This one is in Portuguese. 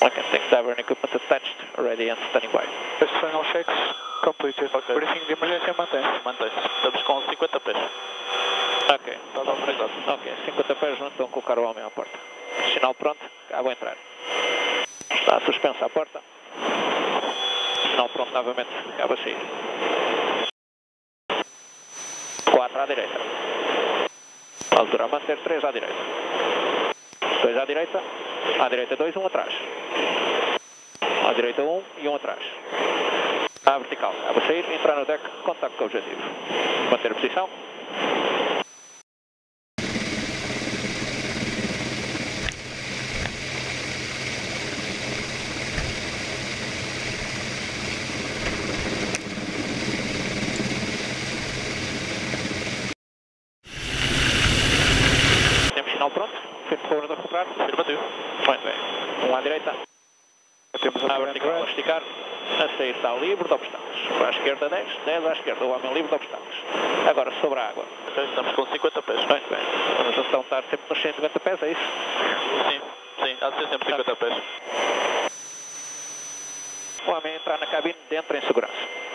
Okay, thanks. Diversion equipment attached, ready and standing by. First final checks completed. Ok. Briefing de emergência mantém-se. Mantém-se. Estamos com 50 pés. Ok. Está autorizado. Ok, 50 pés, estão a colocar o homem à porta. Sinal pronto, água a entrar. Está suspensa a porta. Sinal pronto novamente, acaba a sair. 4 à direita. Altura a manter, 3 à direita. 2 à direita. À direita 2, 1 atrás. À direita 1 e 1 atrás. À vertical, a sair, entrar no deck, contacto com o objetivo. Manter a posição. Temos sinal pronto. Favor de recuperar. Afirmativo. Muito bem. Um à direita. Temos a vertical a esticar. A sair está livre de obstáculos. Para a esquerda 10, 10 à esquerda. O homem livre de obstáculos. Agora sobre a água. Ok, estamos com 50 pés. Muito bem. Vamos então estar sempre nos 150 pés, é isso? Sim, sim, há de ser sempre 50 pés. O homem entrar na cabine dentro em segurança.